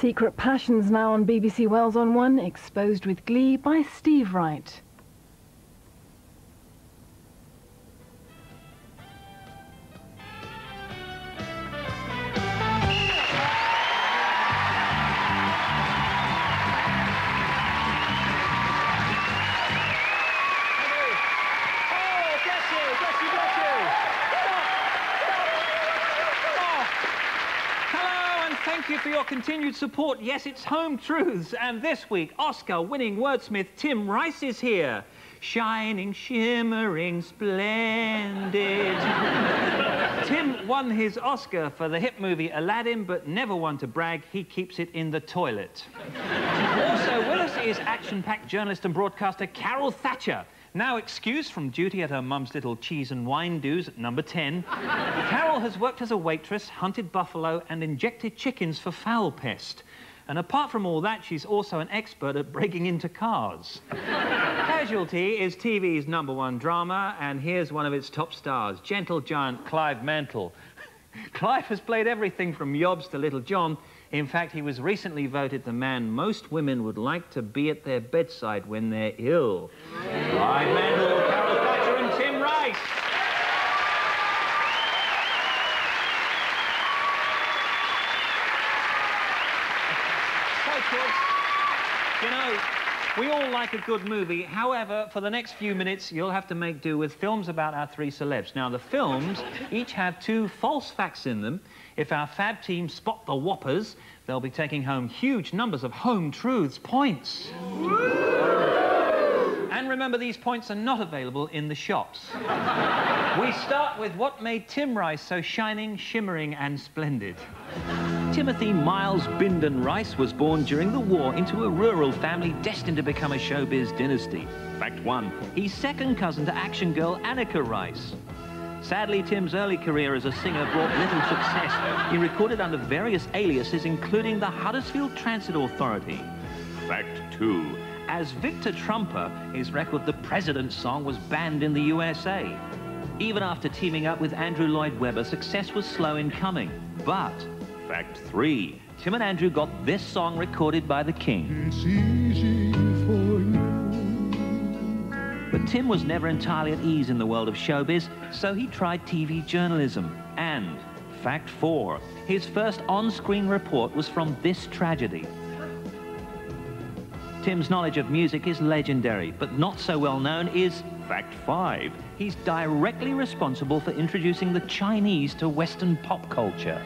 Secret Passions now on BBC Wales on 1, exposed with glee by Steve Wright. Support. Yes, it's Home Truths. And this week, Oscar-winning wordsmith Tim Rice is here. Shining, shimmering, splendid. Tim won his Oscar for the hit movie Aladdin, but never one to brag. He keeps it in the toilet. also with us is action-packed journalist and broadcaster Carol Thatcher. Now excused from duty at her mum's little cheese and wine do's at number 10, Carol has worked as a waitress, hunted buffalo and injected chickens for fowl pest. And apart from all that, she's also an expert at breaking into cars. Casualty is TV's number one drama, and here's one of its top stars, gentle giant Clive Mantle. Clive has played everything from Yobs to Little John, in fact, he was recently voted the man most women would like to be at their bedside when they're ill. Clive Mantle, Carol Thatcher and Tim Rice. You know, we all like a good movie. However, for the next few minutes, you'll have to make do with films about our three celebs. Now, the films each have two false facts in them, if our fab team spot the whoppers, they'll be taking home huge numbers of home truths points. And remember, these points are not available in the shops. we start with what made Tim Rice so shining, shimmering and splendid. Timothy Miles Bindon Rice was born during the war into a rural family destined to become a showbiz dynasty. Fact one, he's second cousin to action girl Anneka Rice. Sadly, Tim's early career as a singer brought little success. He recorded under various aliases, including the Huddersfield Transit Authority. Fact two. As Victor Trumper, his record The President's Song was banned in the USA. Even after teaming up with Andrew Lloyd Webber, success was slow in coming. But, fact three, Tim and Andrew got this song recorded by the King. But Tim was never entirely at ease in the world of showbiz, so he tried TV journalism. And, fact four, his first on-screen report was from this tragedy. Tim's knowledge of music is legendary, but not so well known is fact five. He's directly responsible for introducing the Chinese to Western pop culture.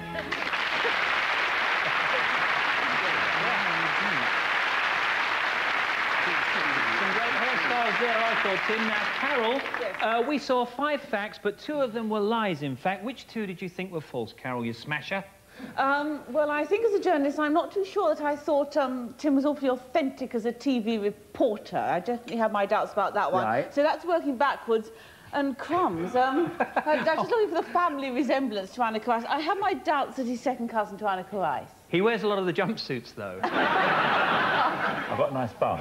There, I thought, Tim. Now, Carol, yes. uh, we saw five facts, but two of them were lies, in fact. Which two did you think were false, Carol, you smasher? Um, well, I think as a journalist, I'm not too sure that I thought um, Tim was awfully authentic as a TV reporter. I definitely have my doubts about that one. Right. So that's working backwards. And crumbs. Um, I, am just looking for the family resemblance to Anneka Rice. I have my doubts that he's second cousin to Anneka Rice. He wears a lot of the jumpsuits, though. I've got a nice bum.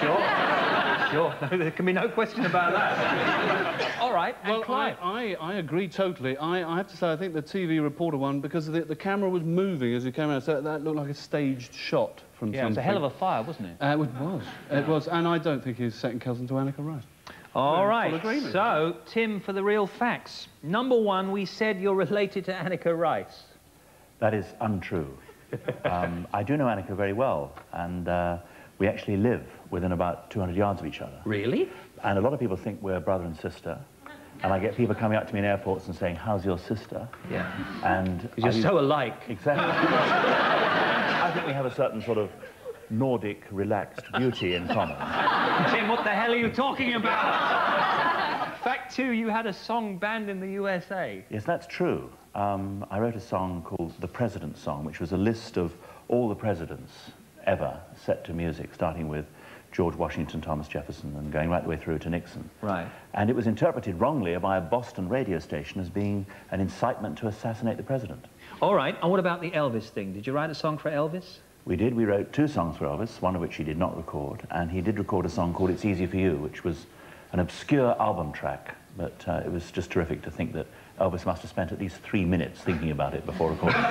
Sure. Sure. No, there can be no question about that. All right, well, I, I, I, agree totally. I, I have to say, I think the TV reporter one, because the, the camera was moving as you came out, so that looked like a staged shot from yeah, something. it was a hell of a fire, wasn't it? Uh, it was. It was. And I don't think he's second cousin to Anneka Rice. All right. So, Tim, for the real facts. Number one, we said you're related to Anneka Rice. That is untrue. um, I do know Anneka very well, and uh, we actually live within about 200 yards of each other. Really? And a lot of people think we're brother and sister. And I get people coming up to me in airports and saying, how's your sister? Yeah. And... You're so alike. Exactly. I think we have a certain sort of Nordic, relaxed beauty in common. Tim, what the hell are you talking about? Fact two, you had a song banned in the USA. Yes, that's true. Um, I wrote a song called The President's Song, which was a list of all the presidents ever set to music, starting with George Washington, Thomas Jefferson, and going right the way through to Nixon. Right. And it was interpreted wrongly by a Boston radio station as being an incitement to assassinate the president. All right, and what about the Elvis thing? Did you write a song for Elvis? We did. We wrote two songs for Elvis, one of which he did not record, and he did record a song called It's Easy for You, which was an obscure album track, but uh, it was just terrific to think that Elvis must have spent at least three minutes thinking about it before recording.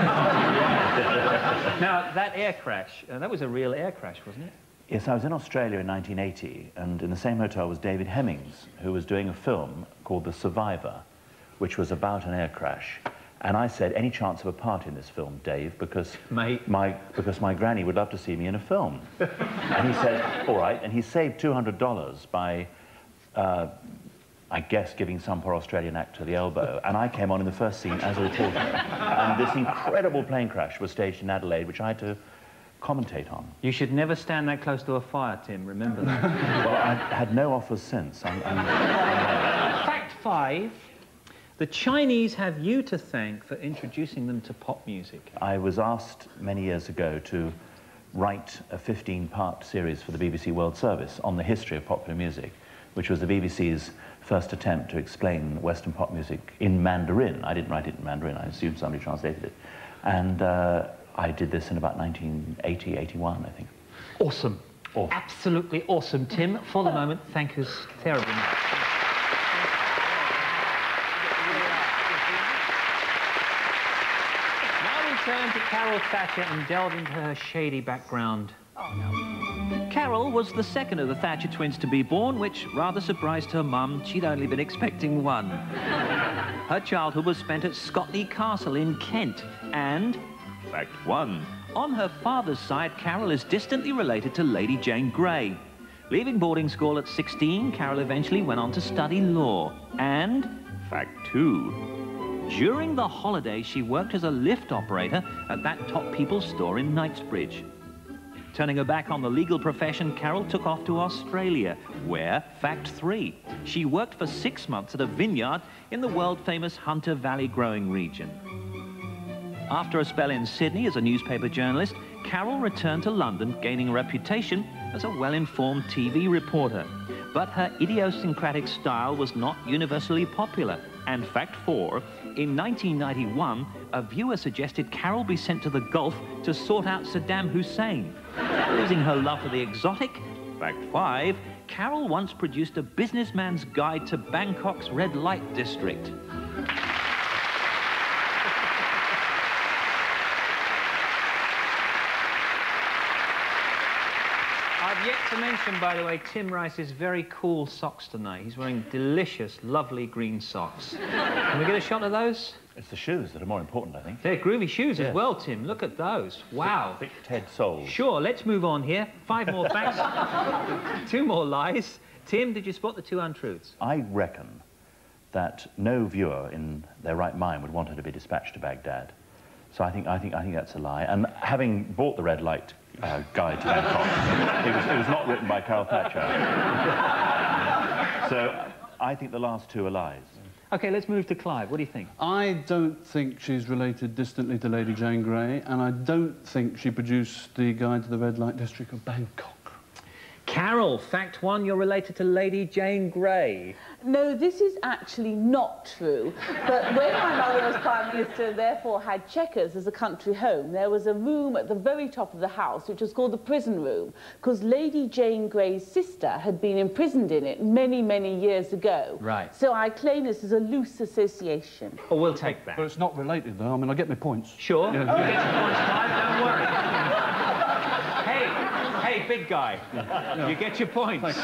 Now, that air crash, uh, that was a real air crash, wasn't it? Yes, I was in Australia in 1980, and in the same hotel was David Hemmings, who was doing a film called The Survivor, which was about an air crash. And I said, any chance of a part in this film, Dave, because Mate. my, because my granny would love to see me in a film. and he said, all right, and he saved $200 by, uh, I guess, giving some poor Australian actor the elbow. And I came on in the first scene as a reporter. and this incredible plane crash was staged in Adelaide, which I had to commentate on. You should never stand that close to a fire, Tim, remember that. Well, I've had no offers since. I'm, I'm, Fact five, the Chinese have you to thank for introducing them to pop music. I was asked many years ago to write a 15-part series for the BBC World Service on the history of popular music, which was the BBC's first attempt to explain Western pop music in Mandarin. I didn't write it in Mandarin, I assumed somebody translated it. And uh, I did this in about 1980, 81, I think. Awesome. Awesome. Absolutely awesome, Tim. For the moment, thank you terribly much. Now we turn to Carol Thatcher and delve into her shady background. Carol was the second of the Thatcher twins to be born, which rather surprised her mum. She'd only been expecting one. Her childhood was spent at Scotney Castle in Kent, and fact one, on her father's side, Carol is distantly related to Lady Jane Grey. Leaving boarding school at 16, Carol eventually went on to study law. And fact two, during the holidays, she worked as a lift operator at that Top People store in Knightsbridge. Turning her back on the legal profession, Carol took off to Australia, where, fact three, she worked for six months at a vineyard in the world-famous Hunter Valley growing region. After a spell in Sydney as a newspaper journalist, Carol returned to London, gaining a reputation as a well-informed TV reporter. But her idiosyncratic style was not universally popular. And fact four, in 1991, a viewer suggested Carol be sent to the Gulf to sort out Saddam Hussein. Losing her love for the exotic, fact five, Carol once produced a businessman's guide to Bangkok's red light district. I've yet to mention, by the way, Tim Rice's very cool socks tonight. He's wearing delicious, lovely green socks. Can we get a shot of those? It's the shoes that are more important, I think. They're groovy shoes as well, Tim. Look at those. Wow. Thick Ted soles. Sure, let's move on here. Five more facts, two more lies. Tim, did you spot the two untruths? I reckon that no viewer in their right mind would want her to be dispatched to Baghdad. So I think, I think, I think that's a lie. And having bought the red light uh, guide to Bangkok, it was, it was not written by Carol Thatcher. so I think the last two are lies. Okay, let's move to Clive. What do you think? I don't think she's related distantly to Lady Jane Grey, and I don't think she produced the Guide to the Red Light District of Bangkok. Carol, fact one, you're related to Lady Jane Grey. No, this is actually not true. But when my mother was Prime Minister and therefore had Chequers as a country home, there was a room at the very top of the house which was called the prison room because Lady Jane Grey's sister had been imprisoned in it many, many years ago. Right. So I claim this as a loose association. Oh, we'll take that. But it's not related, though. I mean, I get my points. Sure. Yeah. You get your points, Clive, don't worry. hey, hey, big guy. You get your points.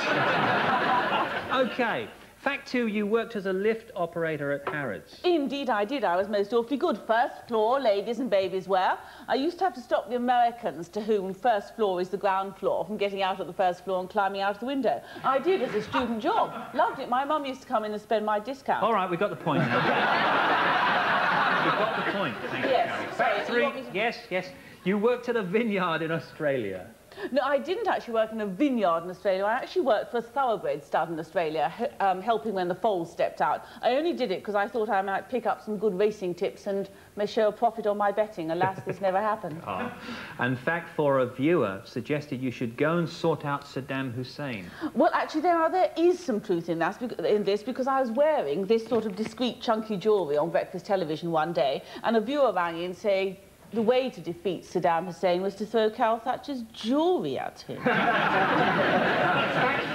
okay. Fact two, you worked as a lift operator at Harrods. Indeed, I did. I was most awfully good. First floor, ladies and babies wear. I used to have to stop the Americans, to whom first floor is the ground floor, from getting out of the first floor and climbing out of the window. I did as a student job. Loved it. My mum used to come in and spend my discount. All right, we got the point now. we got the point. Thank Yes, sorry, Fact three, to- yes, yes. You worked at a vineyard in Australia. No, I didn't actually work in a vineyard in Australia. I actually worked for a thoroughbred stud in Australia, um, helping when the foals stepped out. I only did it because I thought I might pick up some good racing tips and may show a profit on my betting. Alas, this never happened. Ah. And fact four, a viewer suggested you should go and sort out Saddam Hussein. Well, actually, there, are, there is some truth in, that, in this because I was wearing this sort of discreet, chunky jewellery on breakfast television one day, and a viewer rang in saying the way to defeat Saddam Hussein was to throw Carol Thatcher's jewellery at him. Fact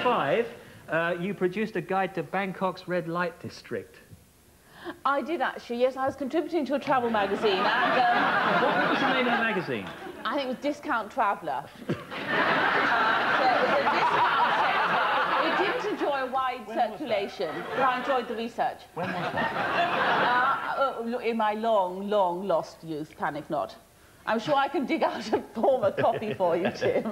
five, uh, you produced a guide to Bangkok's red light district. I did actually, yes. I was contributing to a travel magazine and um, What was the name of the magazine? I think it was Discount Traveller. uh, so it discount. It didn't enjoy a wide circulation, but I enjoyed the research. When was that? Uh, uh, in my long, long lost youth, panic not. I'm sure I can dig out a former copy for you, Tim.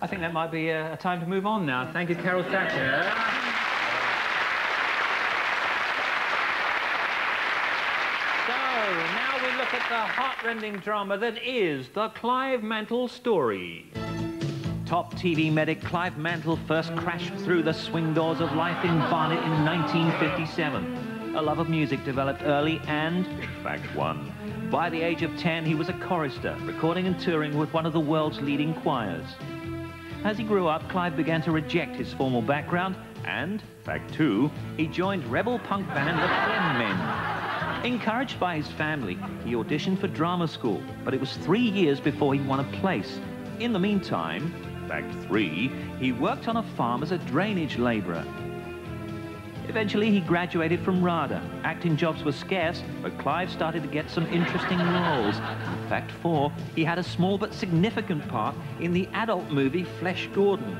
I think that might be uh, a time to move on now. Thank you, Carol Thatcher. So, now we look at the heartrending drama that is the Clive Mantle story. Top TV medic Clive Mantle first crashed through the swing doors of life in Barnet in 1957. A love of music developed early and, fact one, by the age of 10 he was a chorister, recording and touring with one of the world's leading choirs. As he grew up, Clive began to reject his formal background and, fact two, he joined rebel punk band The Phlegm Men. Encouraged by his family, he auditioned for drama school, but it was three years before he won a place. In the meantime, fact three, he worked on a farm as a drainage labourer. Eventually, he graduated from RADA. Acting jobs were scarce, but Clive started to get some interesting roles. In fact four, he had a small but significant part in the adult movie Flesh Gordon.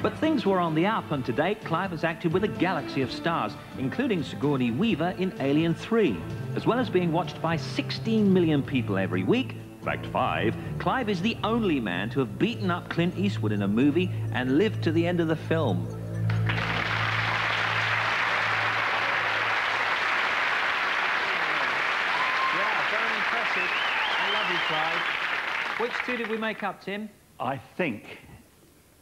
But things were on the up, and to date, Clive has acted with a galaxy of stars, including Sigourney Weaver in Alien 3. As well as being watched by 16 million people every week, fact five, Clive is the only man to have beaten up Clint Eastwood in a movie and lived to the end of the film. Yeah, very impressive. I love you, Clive. Which two did we make up, Tim? I think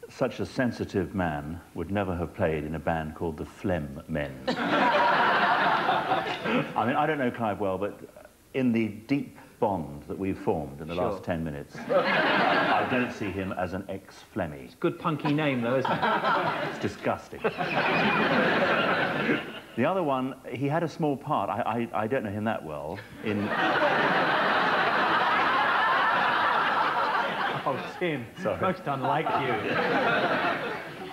such a sensitive man would never have played in a band called the Phlegm Men. I mean, I don't know Clive well, but in the deep bond that we've formed in the Sure. last 10 minutes, I don't see him as an ex-Flemmy. Good punky name, though, isn't it? It's disgusting. the other one, he had a small part. I, I, I don't know him that well. In Oh, Tim. Sorry. Most unlike you.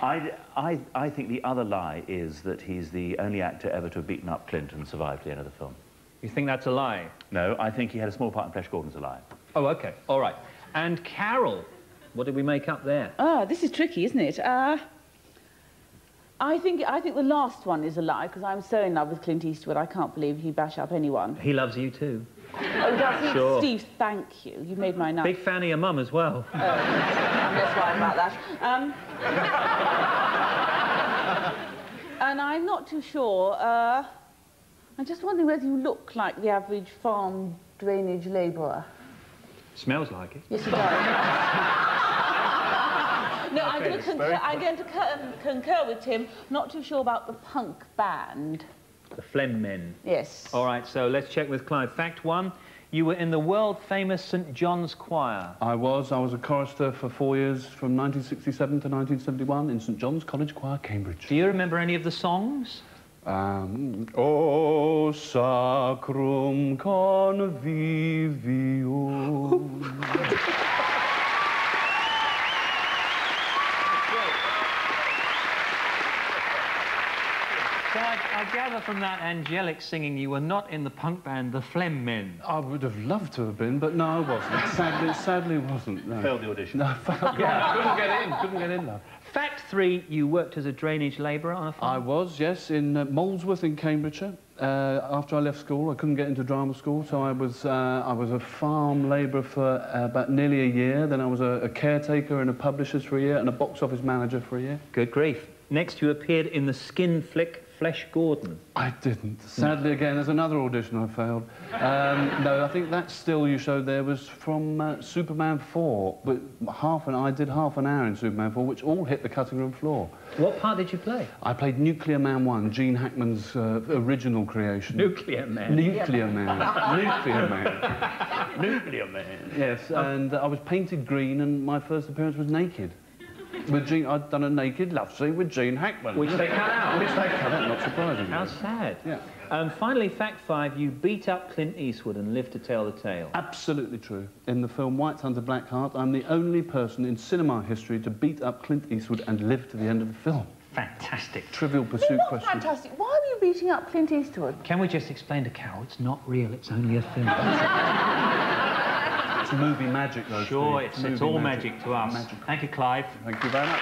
I, I, I think the other lie is that he's the only actor ever to have beaten up Clint and survived the end of the film. You think that's a lie? No, I think he had a small part in Flesh Gordon's a lie. Oh, okay. All right. And Carol, what did we make up there? Ah, this is tricky, isn't it? Uh, I think I think the last one is a lie because I'm so in love with Clint Eastwood. I can't believe he'd bash up anyone. He loves you too. Oh, does? Sure. Steve, thank you. You made my night. Big fan of your mum as well. I'm less worried about that. Um, and I'm not too sure. Uh, I'm just wondering whether you look like the average farm drainage labourer. Smells like it. Yes, he does. no, I'm going, to concur, I'm going to concur with Tim. Not too sure about the punk band. The Phlegm Men. Yes. All right, so let's check with Clive. Fact one, you were in the world-famous St John's Choir. I was. I was a chorister for four years, from 1967 to 1971, in St John's College Choir, Cambridge. Do you remember any of the songs? Um, o sacrum convivium. So I, I gather from that angelic singing you were not in the punk band The Phlegm Men. I would have loved to have been, but no, I wasn't. Sadly, sadly wasn't. No. Failed the audition. No, failed. Yeah, couldn't get in. Couldn't get in, though. Fact three, you worked as a drainage labourer on a I farm. was, yes, in uh, Molesworth in Cambridgeshire. Uh, after I left school, I couldn't get into drama school, so I was, uh, I was a farm labourer for uh, about nearly a year. Then I was a, a caretaker in a publisher for a year and a box office manager for a year. Good grief. Next, you appeared in the skin flick Flesh Gordon. I didn't. Sadly, again, there's another audition I failed. Um, no, I think that still you showed there was from uh, Superman 4, but half an I did half an hour in Superman 4, which all hit the cutting room floor. What part did you play? I played Nuclear Man 1, Gene Hackman's uh, original creation. Nuclear Man. Nuclear Man. Nuclear Man. Nuclear man. Yes, and uh, I was painted green, and my first appearance was naked. With Gene, I'd done a naked love scene with Gene Hackman. Which they cut out. Which they cut out, not surprisingly. How sad. Yeah. Um, finally, fact five, you beat up Clint Eastwood and lived to tell the tale. Absolutely true. In the film White Hunter Black Heart, I'm the only person in cinema history to beat up Clint Eastwood and live to the end of the film. Fantastic. Trivial pursuit You're not question. fantastic. Why are you beating up Clint Eastwood? Can we just explain to Carol it's not real, it's only a film? Movie magic, though. sure, it's, it's all magic. to us. Magic. Thank you, Clive. Thank you very much.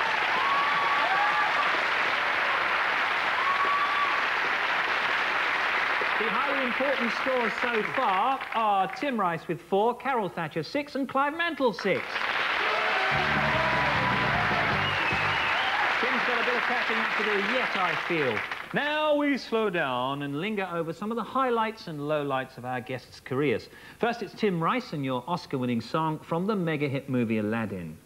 The highly important scores so far are Tim Rice with four, Carol Thatcher six, and Clive Mantle six. Tim's got a bit of catching up to do yet, I feel. Now we slow down and linger over some of the highlights and lowlights of our guests' careers. First, it's Tim Rice and your Oscar-winning song from the mega-hit movie Aladdin.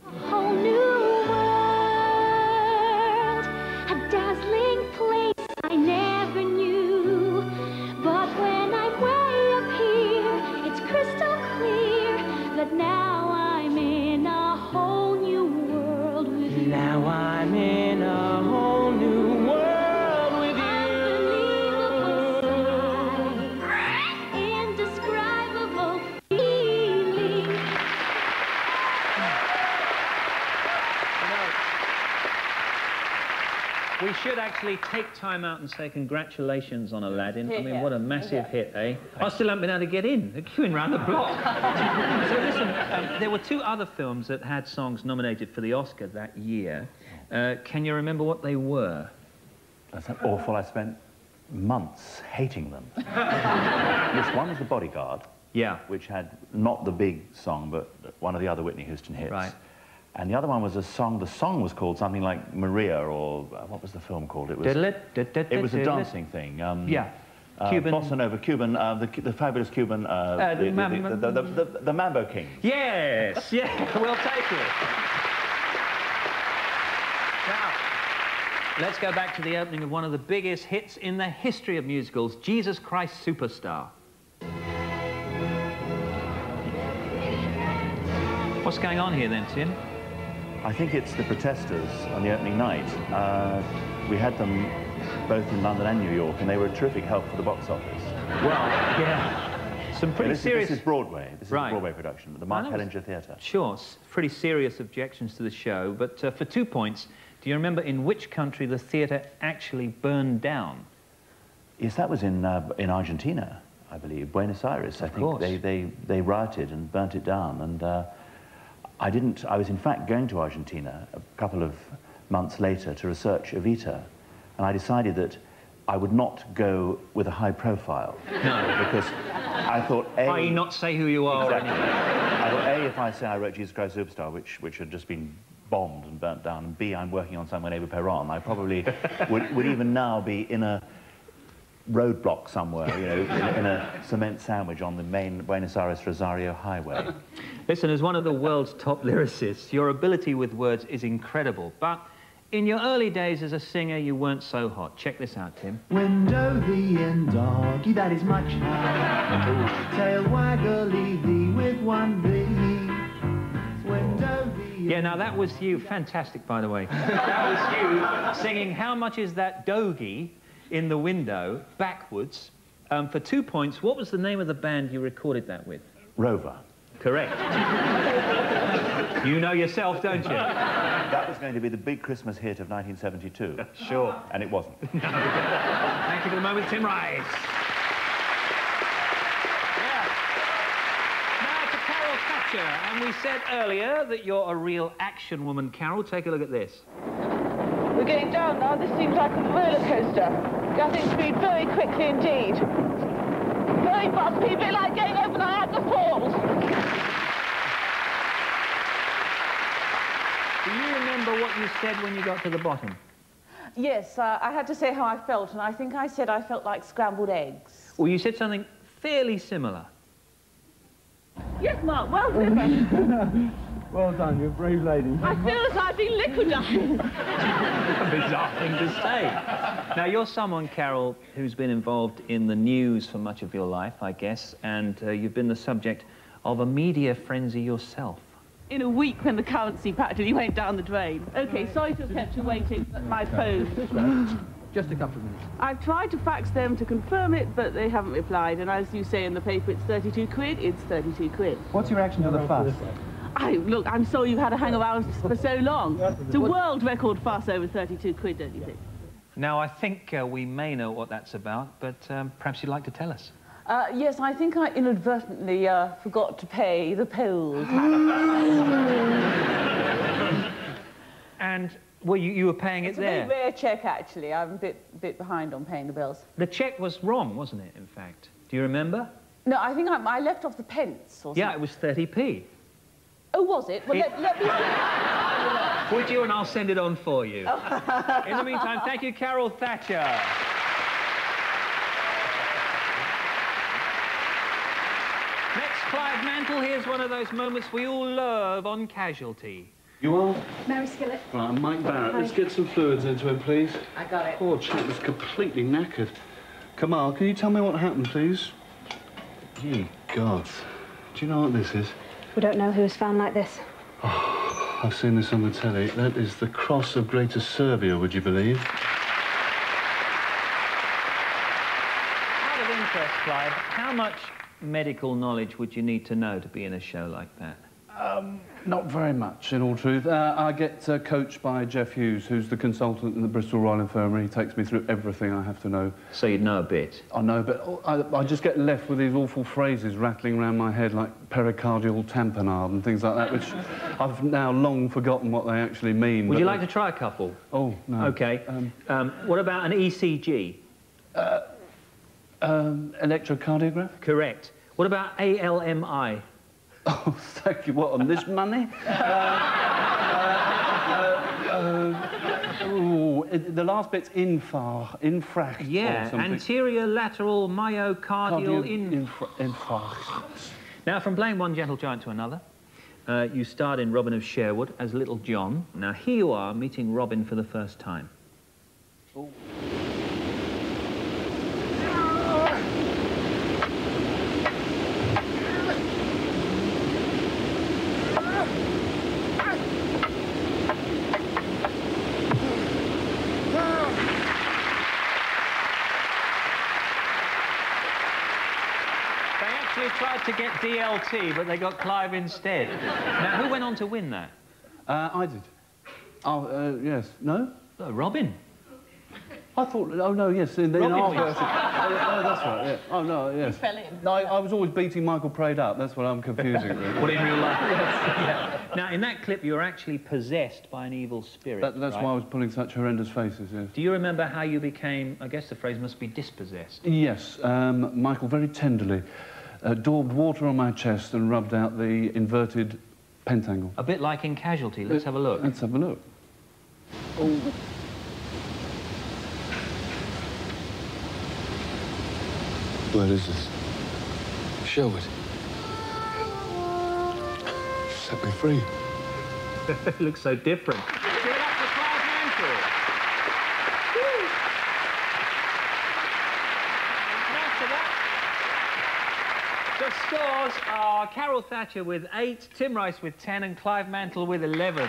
Actually take time out and say congratulations on Aladdin. I mean, what a massive hit, eh? I still haven't been able to get in. They're queuing round the block. so listen, um, there were two other films that had songs nominated for the Oscar that year. Uh, can you remember what they were? That's awful. I spent months hating them. this one was The Bodyguard, Yeah. which had not the big song, but one of the other Whitney Houston hits. Right. And the other one was a song, the song was called something like Maria, or uh, what was the film called? It was, it was a dancing thing. Um, Yeah. Uh, Cuban- Bossa Nova, Cuban, uh, the, the fabulous Cuban, uh, Uh, the the, the, the, the, the, the, the Mambo King. Yes, yeah, we'll take it. Now, let's go back to the opening of one of the biggest hits in the history of musicals, Jesus Christ Superstar. What's going on here then, Tim? I think it's the protesters on the opening night. Uh, we had them both in London and New York, and they were a terrific help for the box office. Well, yeah, some Yeah, pretty this, is- serious... this is Broadway. This Right. is a Broadway production, at the Mark Hellinger Theatre. Sure, pretty serious objections to the show, but uh, for two points, do you remember in which country the theatre actually burned down? Yes, that was in, uh, in Argentina, I believe, Buenos Aires. I think course. they, they, they rioted and burnt it down. And uh, I didn't, I was in fact going to Argentina a couple of months later to research Evita. And I decided that I would not go with a high profile. No. Because I thought, A, I.e. not say who you are Exactly. I thought, A, if I say I wrote Jesus Christ Superstar, which, which had just been bombed and burnt down, and B, I'm working on somewhere Neighbour Perón, I probably would, would even now be in a roadblock somewhere, you know, in, in a cement sandwich on the main Buenos Aires-Rosario highway. Listen, as one of the world's top lyricists, your ability with words is incredible. But in your early days as a singer, you weren't so hot. Check this out, Tim. Window thee and doggy, that is much higher. Tail waggly thee with one thee. Window thee. Yeah, now that was you. Fantastic, by the way. That was you singing How Much Is That Dogie in the window backwards. Um, for two points, what was the name of the band you recorded that with? Rover. Correct. you know yourself, don't you? That was going to be the big Christmas hit of 1972. Sure. And it wasn't. Thank you for the moment, Tim Rice. Yeah. Now to Carol Thatcher. And we said earlier that you're a real action woman, Carol. Take a look at this. We're getting down now. This seems like a roller coaster. Gathering speed very quickly indeed. Very bumpy, a bit like going over Niagara Falls. Do you remember what you said when you got to the bottom? Yes, uh, I had to say how I felt, and I think I said I felt like scrambled eggs. Well, you said something fairly similar. Yes, Mark, well done. Well done, you're a brave lady. I feel as I've been liquidized. a bizarre thing to say. Now, you're someone, Carol, who's been involved in the news for much of your life, I guess, and uh, you've been the subject of a media frenzy yourself. In a week when the currency practically went down the drain. OK, sorry to have kept you waiting for my phone. Just a couple of minutes. I've tried to fax them to confirm it, but they haven't replied. And as you say in the paper, it's 32 quid, it's 32 quid. What's your reaction to the fuss? I, look, I'm sorry you've had a hangover for so long. It's a world record fuss over 32 quid, don't you think? Now, I think uh, we may know what that's about, but um, perhaps you'd like to tell us. Uh, yes, I think I inadvertently uh, forgot to pay the poll tax. And, well, you, you were paying it there? It's a very rare cheque, actually. I'm a bit, bit behind on paying the bills. The cheque was wrong, wasn't it, in fact? Do you remember? No, I think I, I left off the pence or Yeah, it was 30p. Oh, was it? Well, It- let, let me see. Would you, and I'll send it on for you. Oh. In the meantime, thank you, Carol Thatcher. Next, Clive Mantle. Here's one of those moments we all love on Casualty. You are? Mary Skillett. Right, I'm Mike Barratt. Let's get some fluids into him, please. I got it. Poor chap was completely knackered. Kamal, can you tell me what happened, please? Ye gods. Do you know what this is? We don't know who was found like this. Oh, I've seen this on the telly. That is the cross of Greater Serbia, would you believe? Out of interest, Clive, how much medical knowledge would you need to know to be in a show like that? Not very much, in all truth. Uh, I get uh, coached by Jeff Hughes, who's the consultant in the Bristol Royal Infirmary. He takes me through everything I have to know. So you'd know a bit. I know, but I, I just get left with these awful phrases rattling around my head like pericardial tamponade and things like that, which I've now long forgotten what they actually mean. Would you they- like to try a couple? Oh, no. Okay. Um, Um, what about an ECG? um, electrocardiograph? Correct. What about ALMI? Oh, thank you. What, on this money? uh, uh, uh, ooh, the last bit's infar, infract Yeah, anterior lateral myocardial Cardio- in. infra- infarct. Now, from playing one gentle giant to another, uh, you starred in Robin of Sherwood as Little John. Now, here you are meeting Robin for the first time. They actually tried to get DLT, but they got Clive instead. now, who went on to win that? Uh, I did. Oh, uh, yes. No? Uh, Robin. I thought, oh no, yes, in, in Robin our version. oh, oh, that's right, yeah. Oh no, yes. fell in. No, I, I was always beating Michael Praed up, that's what I'm confusing. really. What in real life? yeah. Now, in that clip, you were actually possessed by an evil spirit. That, that's right? why I was pulling such horrendous faces, yes. Do you remember how you became, I guess the phrase must be dispossessed? Yes, um, Michael very tenderly uh, daubed water on my chest and rubbed out the inverted pentangle. A bit like in Casualty. Let's have a look. Let's have a look. Where is this? Show it. Set me free. it looks so different. Give it up for Clive Mantle. Woo. And after that, The scores are Carol Thatcher with eight, Tim Rice with 10, and Clive Mantle with 11.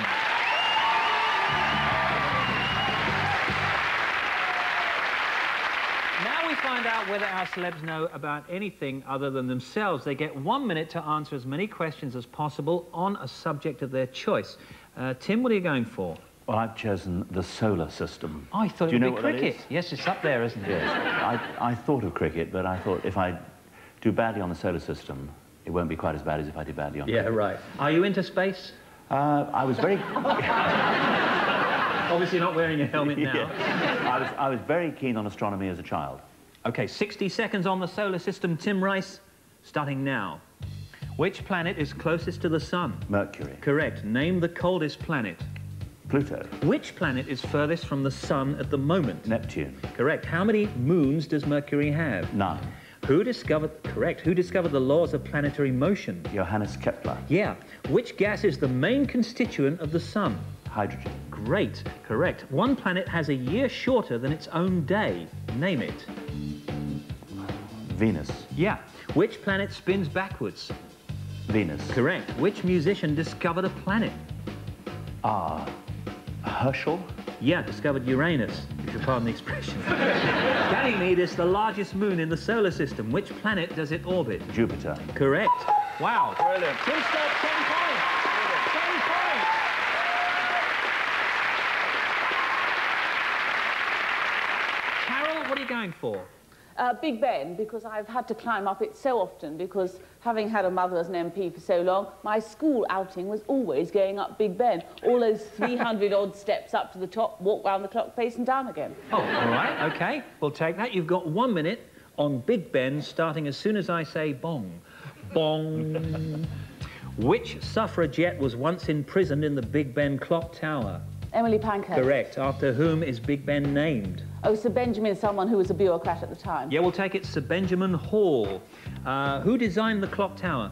Now we find out whether our celebs know about anything other than themselves. They get one minute to answer as many questions as possible on a subject of their choice. Uh, Tim, what are you going for? Well, I've chosen the solar system. I thought Do it you would know be cricket. Yes, it's up there, isn't it? Yes. I, I thought of cricket, but I thought if I do badly on the solar system, it won't be quite as bad as if I did badly on Yeah, cricket. right. Are you into space? Uh, I was very... Obviously not wearing a helmet now. Yeah. I, was, I was very keen on astronomy as a child. Okay, 60 seconds on the solar system. Tim Rice, starting now. Which planet is closest to the sun? Mercury, Correct. Name the coldest planet. Pluto, Which planet is furthest from the sun at the moment? Neptune, Correct. How many moons does Mercury have? none. Who discovered, correct, who discovered the laws of planetary motion? Johannes Kepler, Yeah. Which gas is the main constituent of the sun? hydrogen, Great, correct. One planet has a year shorter than its own day. Name it. Venus, Yeah. Which planet spins backwards? Venus, Correct. Which musician discovered a planet? ah, Herschel, yeah, discovered Uranus, if you pardon the expression. Ganymede is the largest moon in the solar system. Which planet does it orbit? Jupiter. Correct. Wow. Brilliant. Two steps, 10 points. Brilliant. 10 points. Carol, what are you going for? Uh, Big Ben, because I've had to climb up it so often, because having had a mother as an MP for so long, my school outing was always going up Big Ben. All those 300 odd steps up to the top, walk round the clock face and down again. Oh, all right, OK. We'll take that. You've got one minute on Big Ben, starting as soon as I say bong. Bong. Which suffragette was once imprisoned in the Big Ben clock tower? Emily Pankhurst. Correct. After whom is Big Ben named? Oh, Sir Benjamin, someone who was a bureaucrat at the time. Yeah, we'll take it Sir Benjamin Hall. Uh, who designed the clock tower?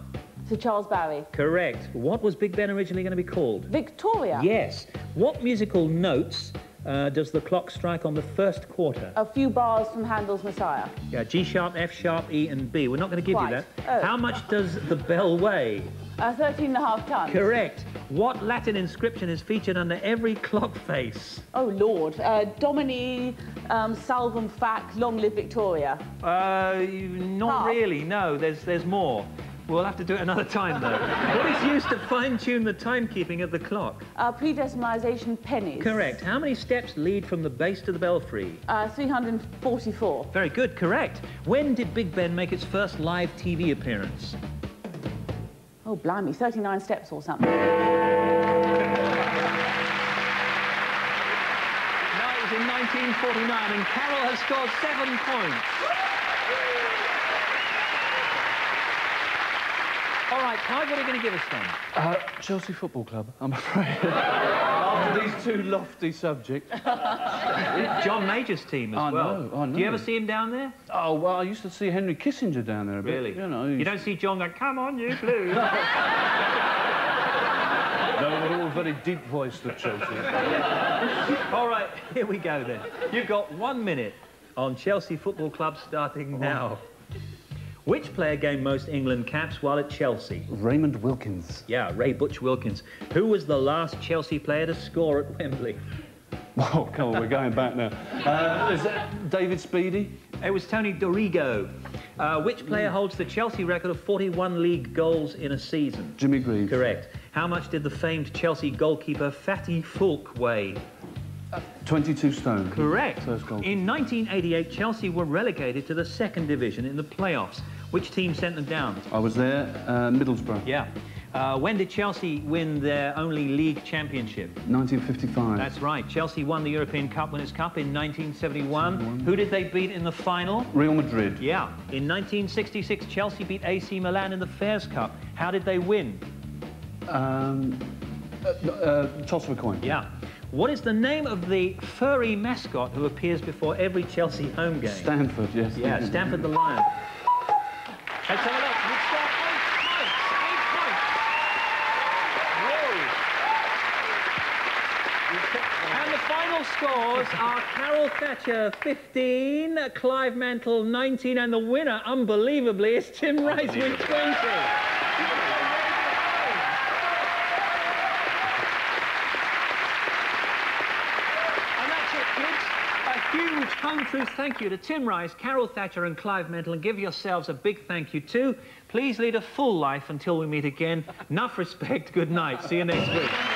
Sir Charles Barry. Correct. What was Big Ben originally going to be called? Victoria. Yes. What musical notes uh, does the clock strike on the first quarter? A few bars from Handel's Messiah. Yeah, G sharp, F sharp, E and B. We're not going to give Quite. you that. Oh. How much does the bell weigh? Uh, 13 and a half tons. Correct. What Latin inscription is featured under every clock face? Oh, Lord. Uh, Domini um, Salvum Fac, Long Live Victoria. Uh, not Half. really. No, there's there's more. We'll have to do it another time, though. what is used to fine-tune the timekeeping of the clock? Uh, predecimalisation pennies. Correct. How many steps lead from the base to the belfry? Uh, 344. Very good, correct. When did Big Ben make its first live TV appearance? Oh, blimey, 39 steps or something. No, it was in 1949, and Carol has scored seven points. All right, Clive, what are you going to give us then? Uh, Chelsea Football Club, I'm afraid. After these two lofty subjects. John Major's team as I well. know, I Do you ever see him down there? Oh, well, I used to see Henry Kissinger down there a bit. Really? You know, You don't see John going, come on, you blue. No, we're all very deep-voiced at Chelsea. All right, here we go then. You've got one minute on Chelsea Football Club starting oh. now. Which player gained most England caps while at Chelsea? Raymond Wilkins. Yeah, Ray Butch Wilkins. Who was the last Chelsea player to score at Wembley? Oh, come on, we're going back now. Uh, is that David Speedie? It was Tony Dorigo. Uh, which player holds the Chelsea record of 41 league goals in a season? Jimmy Greaves. Correct. How much did the famed Chelsea goalkeeper Fatty Foulke weigh? 22 stone. Correct. First goal. In 1988, Chelsea were relegated to the second division in the playoffs. Which team sent them down? I was there, uh, Middlesbrough. Yeah. Uh, when did Chelsea win their only league championship? 1955. That's right. Chelsea won the European Cup Winners' Cup in 1971. Who did they beat in the final? Real Madrid. Yeah. In 1966, Chelsea beat AC Milan in the Fairs Cup. How did they win? Um, uh, uh, toss of a coin. Yeah. What is the name of the furry mascot who appears before every Chelsea home game? Stamford, yes. Yeah, Stamford the Lion. Let's have a look. We've got eight points. Eight points. Whoa. And the final scores are Carol Thatcher, 15, Clive Mantle, 19, and the winner, unbelievably, is Tim Rice with 20. And that's it, kids. A huge home truth thank you to Tim Rice, Carol Thatcher and Clive Mantle, and give yourselves a big thank you too. Please lead a full life until we meet again. Enough respect, good night. See you next week.